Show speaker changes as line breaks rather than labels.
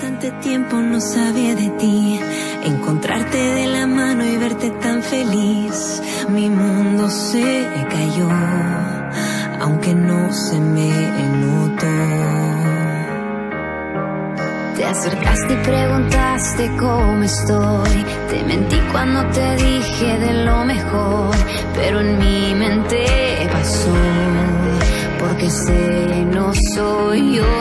bastante tiempo no sabía de ti. Encontrarte de la mano y verte tan feliz. Mi mundo se cayó, aunque no se me notó.
Te acercaste y preguntaste cómo estoy. Te mentí cuando te dije de lo mejor, pero en mi mente pasó, porque sé no soy yo.